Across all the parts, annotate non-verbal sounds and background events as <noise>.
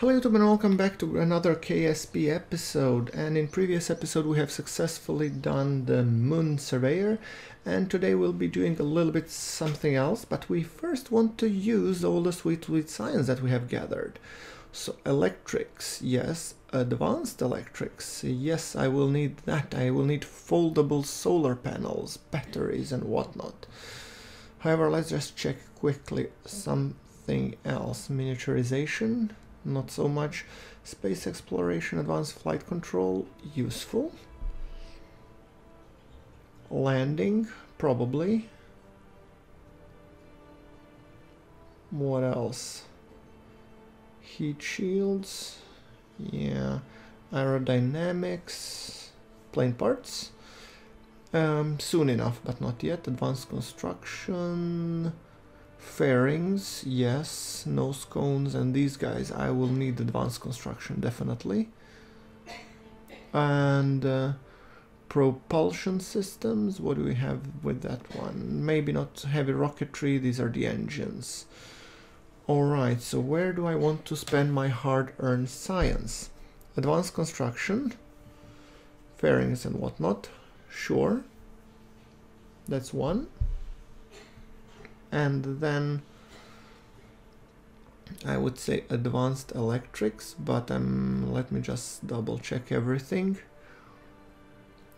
Hello YouTube and welcome back to another KSP episode. And in previous episode we have successfully done the Mun Surveyor and today we'll be doing a little bit something else but we first want to use all the sweet sweet science that we have gathered. So electrics, yes, advanced electrics, yes I will need that, I will need foldable solar panels, batteries and whatnot. However, let's just check quickly something else, miniaturization, not so much. Space exploration, advanced flight control, useful. Landing, probably. What else? Heat shields, yeah. Aerodynamics, plane parts. Um, soon enough, but not yet. Advanced construction fairings, yes, nose cones, and these guys, I will need advanced construction, definitely. And uh, propulsion systems, what do we have with that one? Maybe not heavy rocketry, these are the engines. Alright, so where do I want to spend my hard-earned science? Advanced construction, fairings and whatnot, sure. That's one and then I would say advanced electrics, but um, let me just double check everything.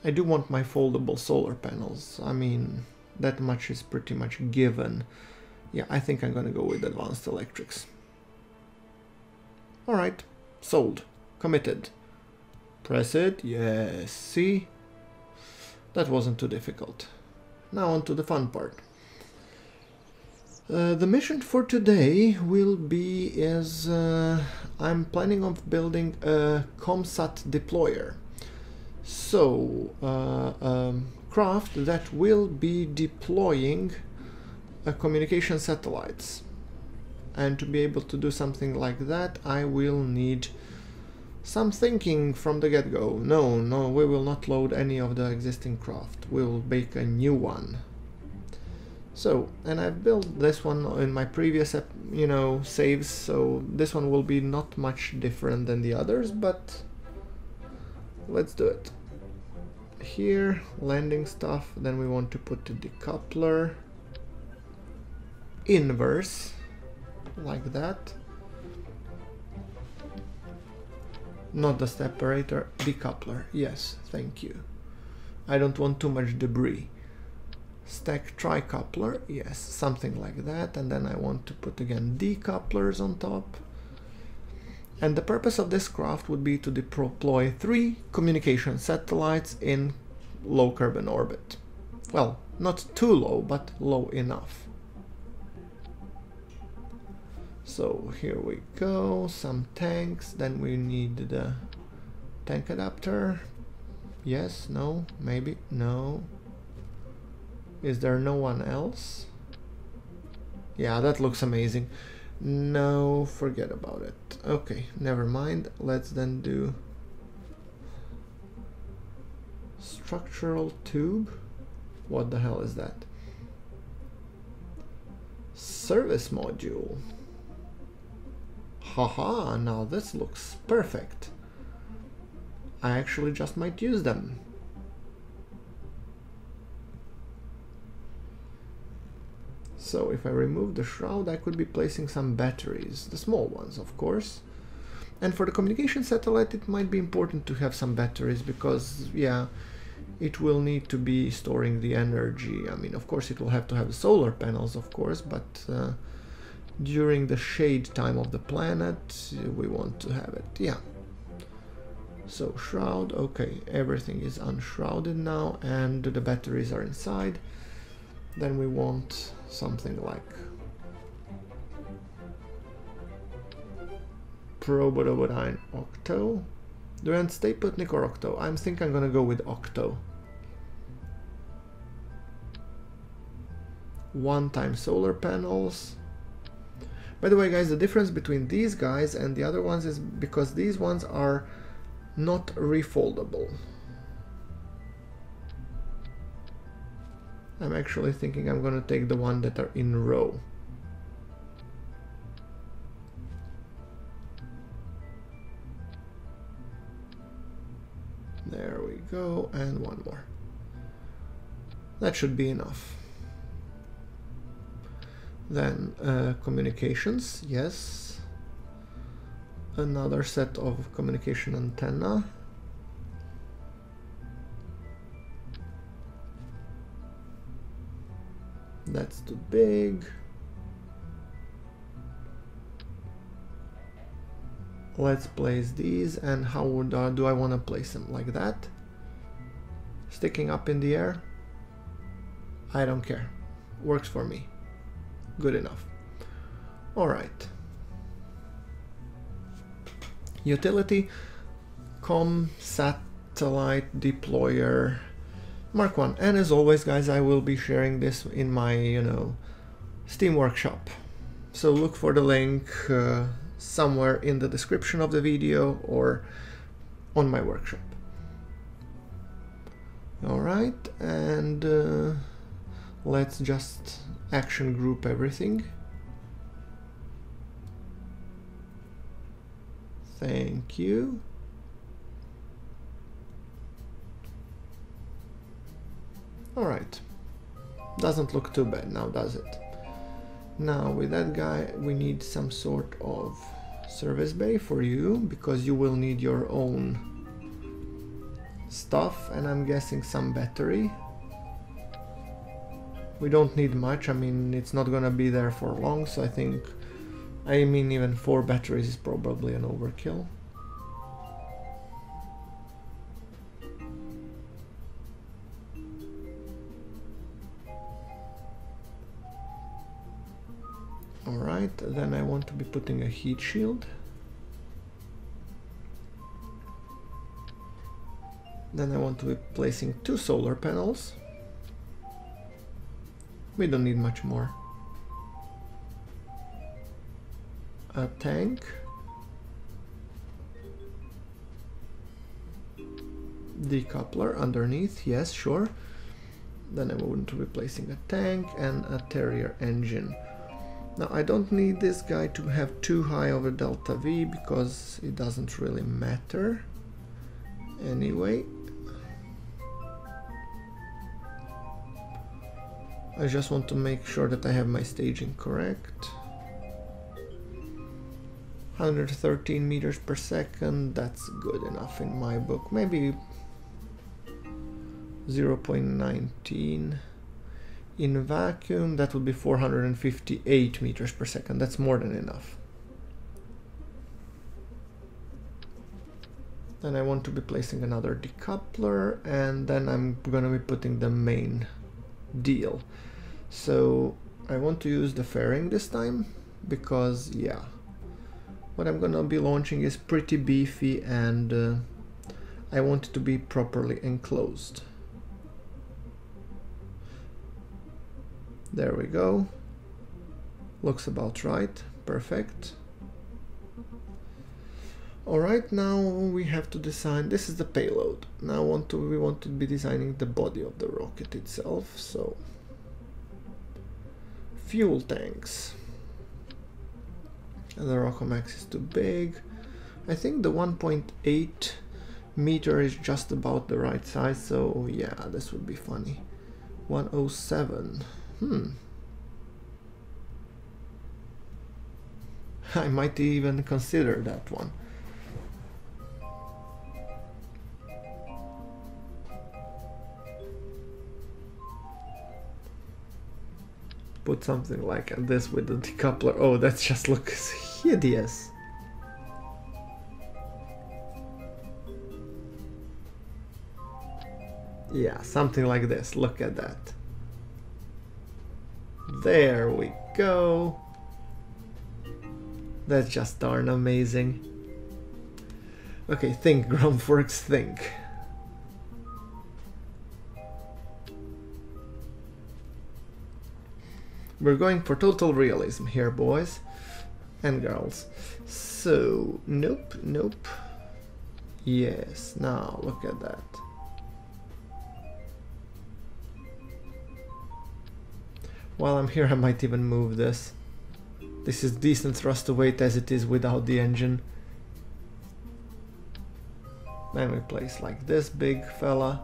I do want my foldable solar panels. I mean, that much is pretty much given. Yeah, I think I'm gonna go with advanced electrics. Alright, sold, committed. Press it, yes, see? That wasn't too difficult. Now on to the fun part. Uh, the mission for today will be is uh, I'm planning on building a ComSat deployer. So, uh, um, craft that will be deploying communication satellites. And to be able to do something like that, I will need some thinking from the get-go. No, no, we will not load any of the existing craft. We will make a new one. So, and I've built this one in my previous, you know, saves, so this one will be not much different than the others, but let's do it. Here, landing stuff, then we want to put the decoupler inverse, like that. Not the separator, decoupler, yes, thank you. I don't want too much debris stack tricoupler, yes, something like that. And then I want to put again decouplers on top. And the purpose of this craft would be to deploy three communication satellites in low Kerbin orbit. Well, not too low, but low enough. So here we go, some tanks, then we need the tank adapter. Yes, no, maybe, no. Is there no one else? Yeah, that looks amazing. No, forget about it. Okay, never mind. Let's then do structural tube. What the hell is that? Service module. Haha, now this looks perfect. I actually just might use them. So if I remove the shroud, I could be placing some batteries, the small ones, of course. And for the communication satellite, it might be important to have some batteries because, yeah, it will need to be storing the energy. I mean, of course, it will have to have solar panels, of course, but uh, during the shade time of the planet, we want to have it, yeah. So shroud, okay, everything is unshrouded now and the batteries are inside. Then we want something like Probodobodyne Octo. Do I want Stayputnik or Octo? I think I'm gonna go with Octo. One time solar panels. By the way guys, the difference between these guys and the other ones is because these ones are not refoldable. I'm actually thinking I'm gonna take the one that are in row. There we go, and one more. That should be enough. Then uh, communications, yes. Another set of communication antenna. That's too big. Let's place these and how would, uh, do I want to place them? Like that? Sticking up in the air? I don't care. Works for me. Good enough. Alright. Utility, com satellite deployer Mark 1. And as always guys, I will be sharing this in my, you know, Steam Workshop. So look for the link uh, somewhere in the description of the video or on my workshop. Alright, and uh, let's just action group everything. Thank you. Alright. Doesn't look too bad now, does it? Now, with that guy, we need some sort of service bay for you, because you will need your own stuff, and I'm guessing some battery. We don't need much, I mean, it's not gonna be there for long, so I think, I mean, even four batteries is probably an overkill. Then I want to be putting a heat shield. Then I want to be placing two solar panels. We don't need much more. A tank. Decoupler underneath, yes, sure. Then I want to be placing a tank and a Terrier engine. Now I don't need this guy to have too high of a delta V because it doesn't really matter anyway. I just want to make sure that I have my staging correct. 113 meters per second, that's good enough in my book. Maybe 0.19 in vacuum that would be 458 meters per second. That's more than enough. Then I want to be placing another decoupler and then I'm gonna be putting the main deal. So I want to use the fairing this time because yeah. What I'm gonna be launching is pretty beefy and uh, I want it to be properly enclosed There we go. Looks about right. Perfect. Alright, now we have to design, this is the payload. Now want to, we want to be designing the body of the rocket itself, so... Fuel tanks. And the Rockomax is too big. I think the 1.8 meter is just about the right size, so yeah, this would be funny. 107. Hmm. I might even consider that one. Put something like this with the decoupler. Oh, that just looks hideous. Yeah, something like this. Look at that. There we go. That's just darn amazing. Okay, think, <laughs> GrunfWorks, think. We're going for total realism here, boys and girls. So, nope, nope. Yes, now look at that. While I'm here I might even move this. This is decent thrust to weight as it is without the engine. Then we place like this big fella.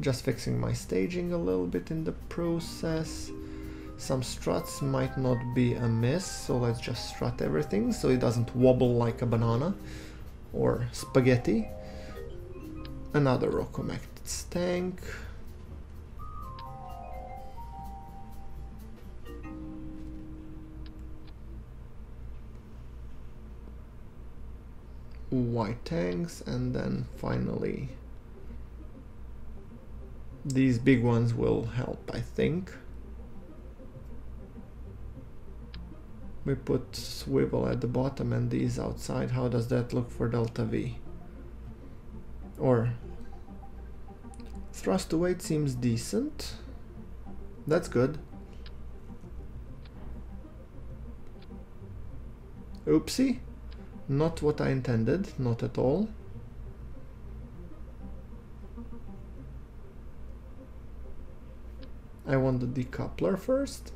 Just fixing my staging a little bit in the process. Some struts might not be amiss, so let's just strut everything so it doesn't wobble like a banana or spaghetti. Another Rockomax tank. white tanks and then finally these big ones will help I think. We put swivel at the bottom and these outside. How does that look for delta V? Or thrust to weight seems decent that's good oopsie not what I intended, not at all. I want the decoupler first.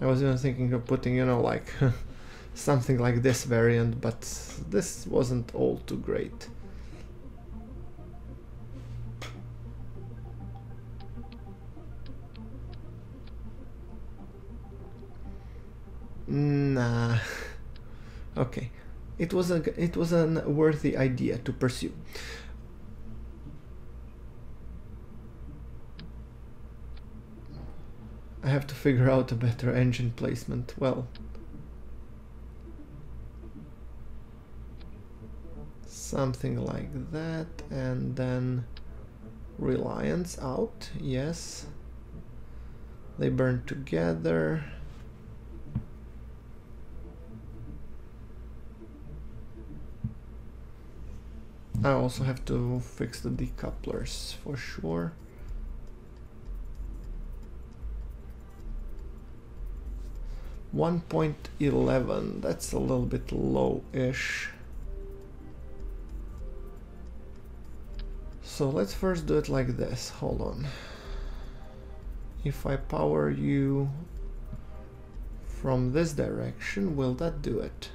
I was even thinking of putting, you know, like <laughs> something like this variant, but this wasn't all too great. It was a it was a worthy idea to pursue. I have to figure out a better engine placement. Well, something like that and then reliance out yes they burn together I also have to fix the decouplers for sure. One point eleven, that's a little bit low-ish. So let's first do it like this, hold on. If I power you from this direction, will that do it?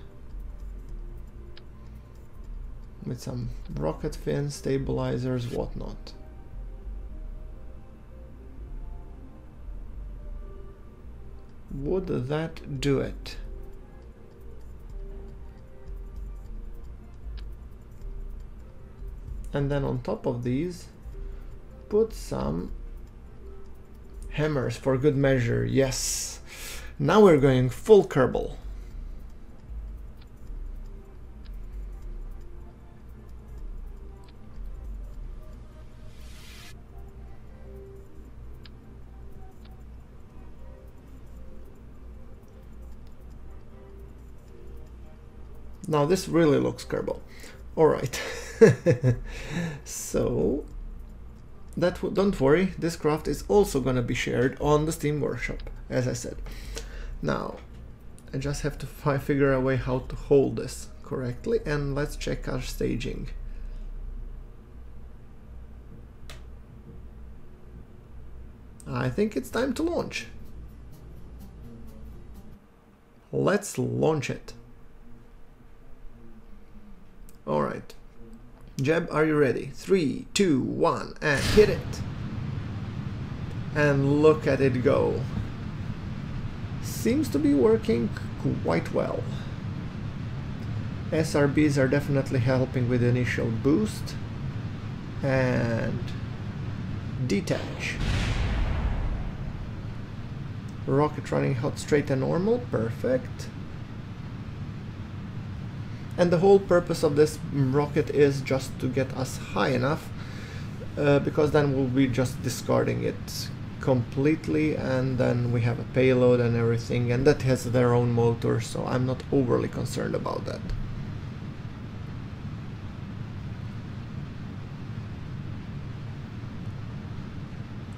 With some rocket fins, stabilizers, whatnot. Would that do it? And then on top of these, put some hammers for good measure. Yes. Now we're going full Kerbal. Now this really looks Kerbal. Alright. <laughs> so that don't worry, this craft is also gonna be shared on the Steam Workshop, as I said. Now, I just have to figure a way how to hold this correctly, and let's check our staging. I think it's time to launch. Let's launch it. All right. Jeb, are you ready? Three, two, one, and hit it. And look at it go. Seems to be working quite well. SRBs are definitely helping with initial boost. And detach. Rocket running hot, straight and normal, perfect. And the whole purpose of this rocket is just to get us high enough uh, because then we'll be just discarding it completely and then we have a payload and everything and that has their own motor so I'm not overly concerned about that.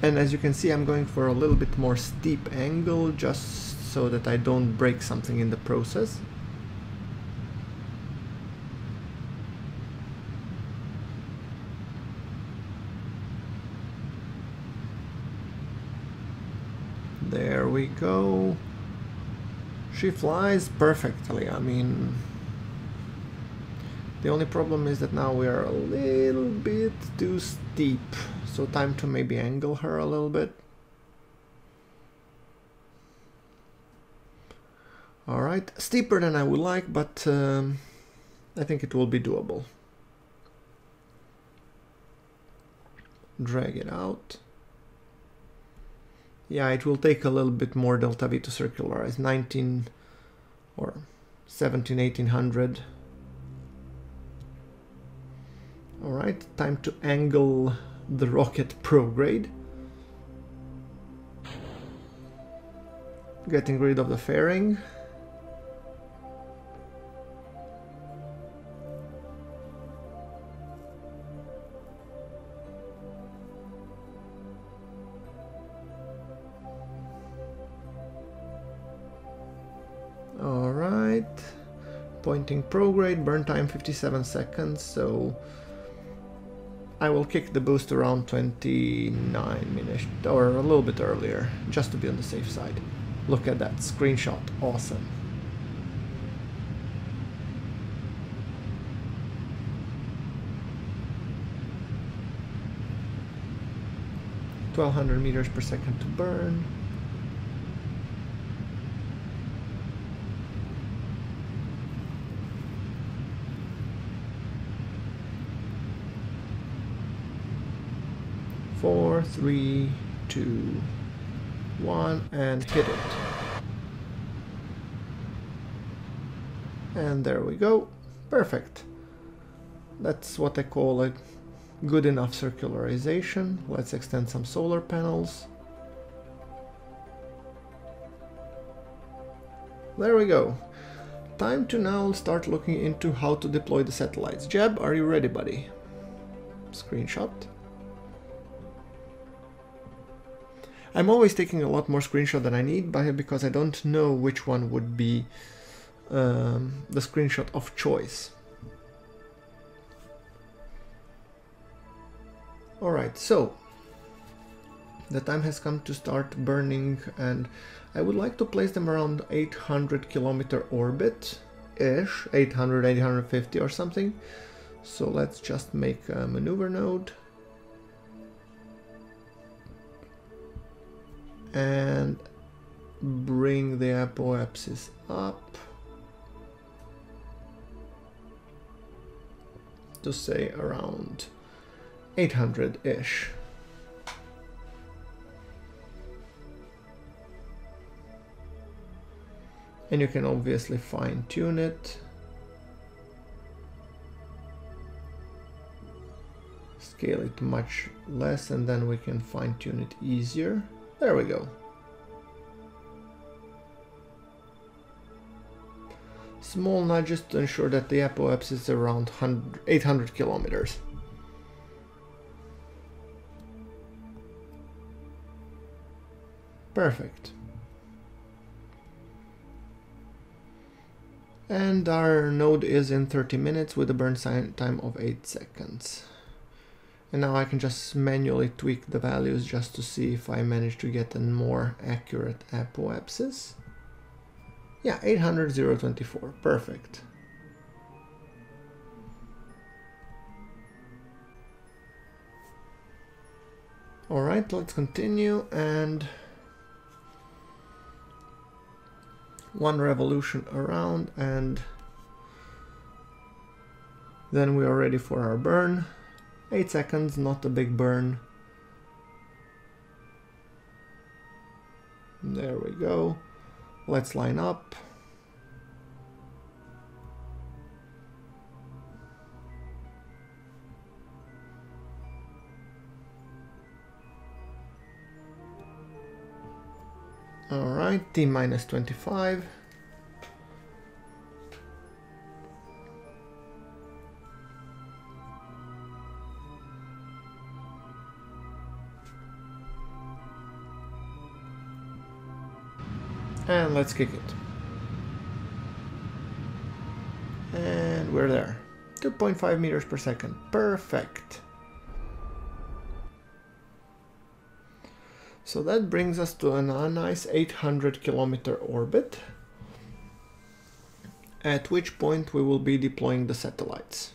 And as you can see I'm going for a little bit more steep angle just so that I don't break something in the process. There we go. She flies perfectly, I mean... The only problem is that now we are a little bit too steep, so time to maybe angle her a little bit. Alright, steeper than I would like, but um, I think it will be doable. Drag it out. Yeah, it will take a little bit more delta V to circularize, 19 or 17, 1800. Alright, time to angle the rocket prograde. Getting rid of the fairing. Pointing prograde, burn time 57 seconds, so I will kick the boost around 29 minutes, or a little bit earlier, just to be on the safe side. Look at that screenshot, awesome. Twelve hundred meters per second to burn. Four, three, two, one, and hit it. And there we go. Perfect. That's what I call a good enough circularization. Let's extend some solar panels. There we go. Time to now start looking into how to deploy the satellites. Jeb, are you ready, buddy? Screenshot. I'm always taking a lot more screenshot than I need by because I don't know which one would be um, the screenshot of choice. Alright, so the time has come to start burning and I would like to place them around 800 kilometer orbit ish 800 850 or something so let's just make a maneuver node and bring the apoapsis up to say around 800-ish. And you can obviously fine tune it. Scale it much less and then we can fine tune it easier. There we go. Small nudges to ensure that the apoapsis is around 800 kilometers. Perfect. And our node is in 30 minutes with a burn time of 8 seconds. And now I can just manually tweak the values just to see if I manage to get a more accurate apoapsis. Yeah, 800 024, perfect. Alright, let's continue and one revolution around and then we are ready for our burn. 8 seconds, not a big burn. There we go. Let's line up. All right, T minus 25. Let's kick it. And we're there. 2.5 meters per second. Perfect. So that brings us to a nice 800 kilometer orbit. at which point we will be deploying the satellites.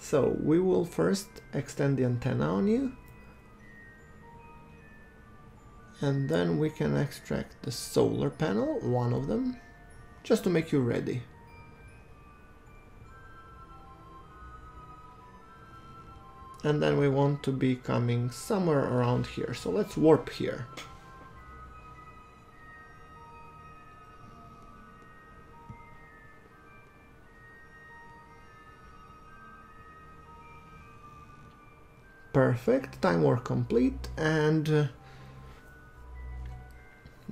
So we will first extend the antenna on you and then we can extract the solar panel, one of them, just to make you ready. And then we want to be coming somewhere around here, so let's warp here. Perfect, time warp complete, and uh,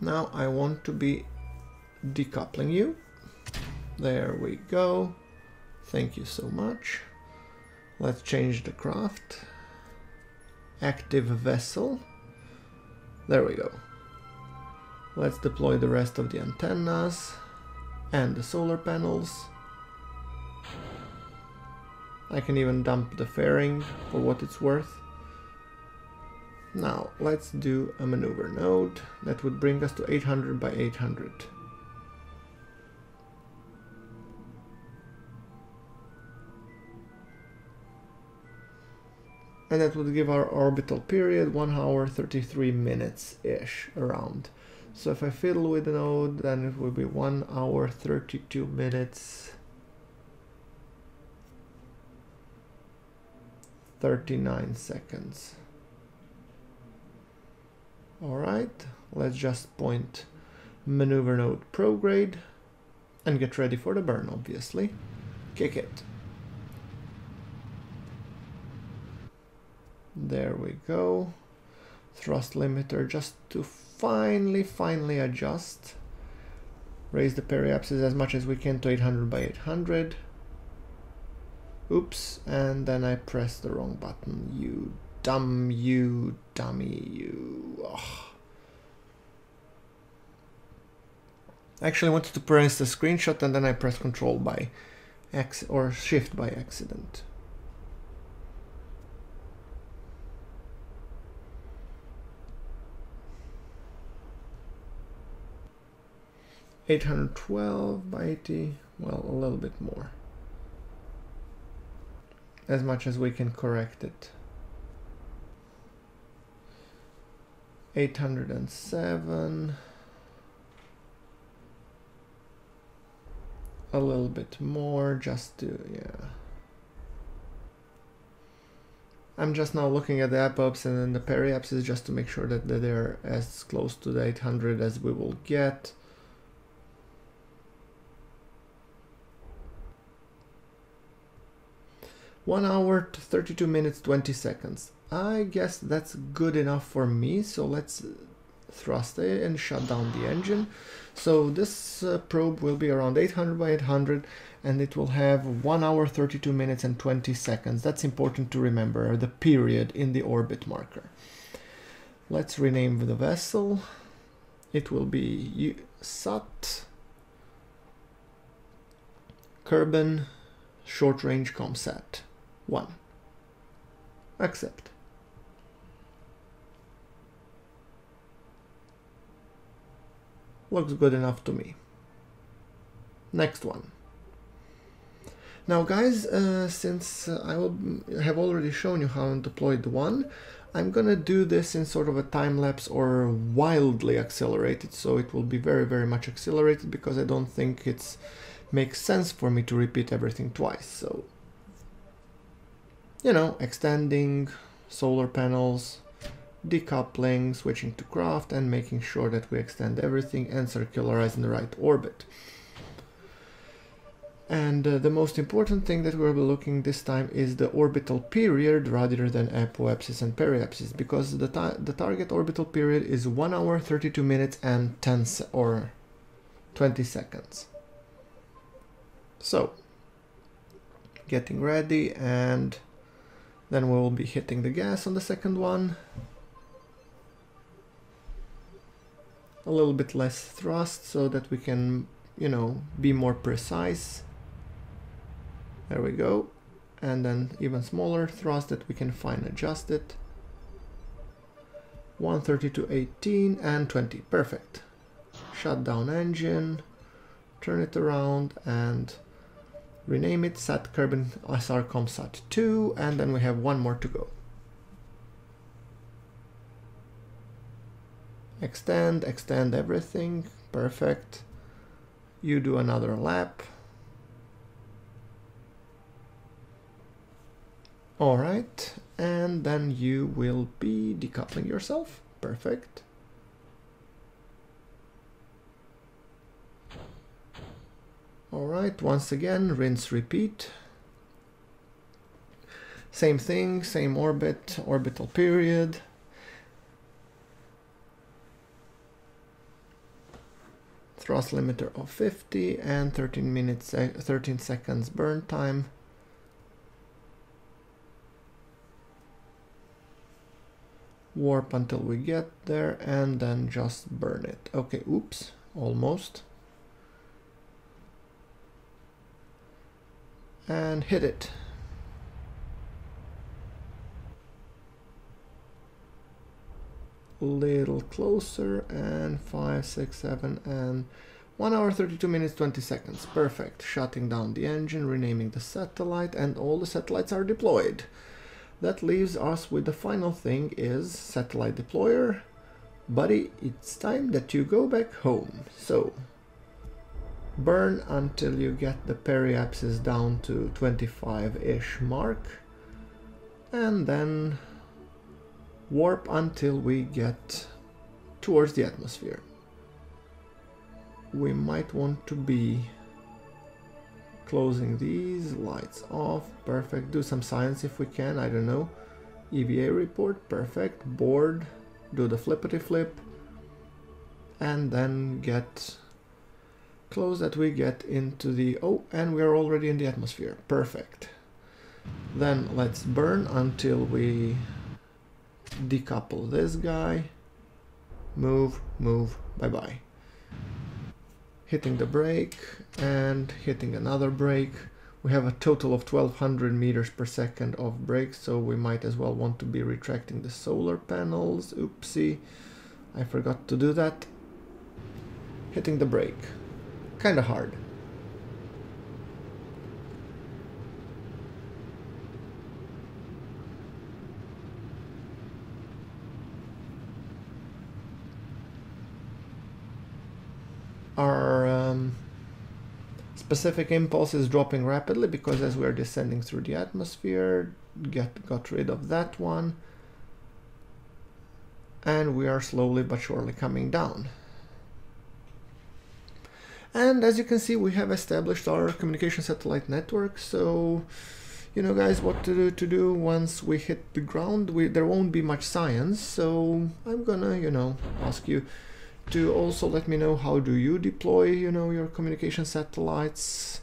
now I want to be decoupling you. There we go. Thank you so much. Let's change the craft. Active vessel. There we go. Let's deploy the rest of the antennas and the solar panels. I can even dump the fairing for what it's worth. Now let's do a maneuver node that would bring us to 800 by 800. And that would give our orbital period 1 hour 33 minutes-ish around. So if I fiddle with the node then it will be 1 hour 32 minutes 39 seconds. Alright, let's just point maneuver node prograde and get ready for the burn, obviously. Kick it. There we go. Thrust limiter just to finally, finally adjust. Raise the periapsis as much as we can to 800 by 800. Oops, and then I pressed the wrong button. You dumb you, dummy you. Ugh. Actually, I wanted to press the screenshot and then I pressed Control by X or Shift by accident. Eight hundred twelve by eighty. Well, a little bit more as much as we can correct it. 807 a little bit more just to yeah. I'm just now looking at the apoapsis and then the periapsis just to make sure that they're as close to the 800 as we will get 1 hour to 32 minutes 20 seconds. I guess that's good enough for me, so let's thrust it and shut down the engine. So this uh, probe will be around 800 by 800 and it will have 1 hour 32 minutes and 20 seconds. That's important to remember, the period in the orbit marker. Let's rename the vessel. It will be SAT Kerbin Short Range Comsat. 1. Accept. Looks good enough to me. Next one. Now guys, uh, since uh, I will have already shown you how to deploy the one, I'm gonna do this in sort of a time lapse or wildly accelerated, so it will be very very much accelerated because I don't think it makes sense for me to repeat everything twice. So you know, extending solar panels, decoupling, switching to craft, and making sure that we extend everything and circularize in the right orbit. And uh, the most important thing that we'll be looking this time is the orbital period rather than apoapsis and periapsis because the, the target orbital period is 1 hour 32 minutes and 10 or 20 seconds. So, getting ready and then we will be hitting the gas on the second one. A little bit less thrust so that we can, you know, be more precise. There we go. And then even smaller thrust that we can fine adjust it. 130 to 18 and 20. Perfect. Shut down engine, turn it around and rename it Sat Kerbin SR Comsat 2 and then we have one more to go. Extend, extend everything. Perfect. You do another lap. All right, and then you will be decoupling yourself. Perfect. All right, once again, rinse, repeat. Same thing, same orbit, orbital period. Thrust limiter of 50 and 13 minutes, uh, 13 seconds burn time. warp until we get there and then just burn it. Okay, oops, almost. And hit it. Little closer and five, six, seven, and 1 hour 32 minutes 20 seconds. Perfect. Shutting down the engine, renaming the satellite, and all the satellites are deployed. That leaves us with the final thing is satellite deployer. Buddy, it's time that you go back home. So, burn until you get the periapsis down to 25-ish mark. And then warp until we get towards the atmosphere. We might want to be Closing these, lights off, perfect. Do some science if we can, I don't know. EVA report, perfect. Board, do the flippity flip. And then get close that we get into the... Oh, and we're already in the atmosphere. Perfect. Then let's burn until we decouple this guy. Move, move, bye-bye hitting the brake and hitting another brake. We have a total of 1200 meters per second of brakes, so we might as well want to be retracting the solar panels. Oopsie, I forgot to do that. Hitting the brake. Kinda hard. our um, specific impulse is dropping rapidly because as we're descending through the atmosphere, get got rid of that one. And we are slowly but surely coming down. And as you can see, we have established our communication satellite network. So, you know, guys, what to do, to do once we hit the ground. We, there won't be much science. So I'm gonna, you know, ask you to also let me know how do you deploy, you know, your communication satellites.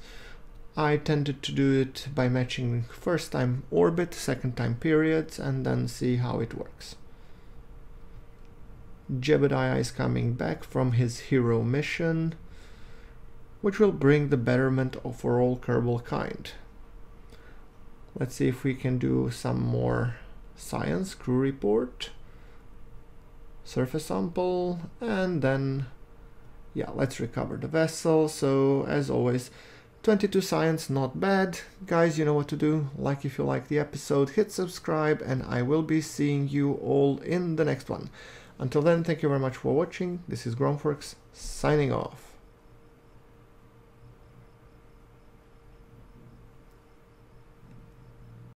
I tended to do it by matching first time orbit, second time periods, and then see how it works. Jebediah is coming back from his hero mission, which will bring the betterment for all Kerbal kind. Let's see if we can do some more science crew report surface sample and then yeah let's recover the vessel. So as always 22 science not bad. Guys you know what to do. Like if you like the episode hit subscribe and i will be seeing you all in the next one. Until then thank you very much for watching. This is GrunfWorks signing off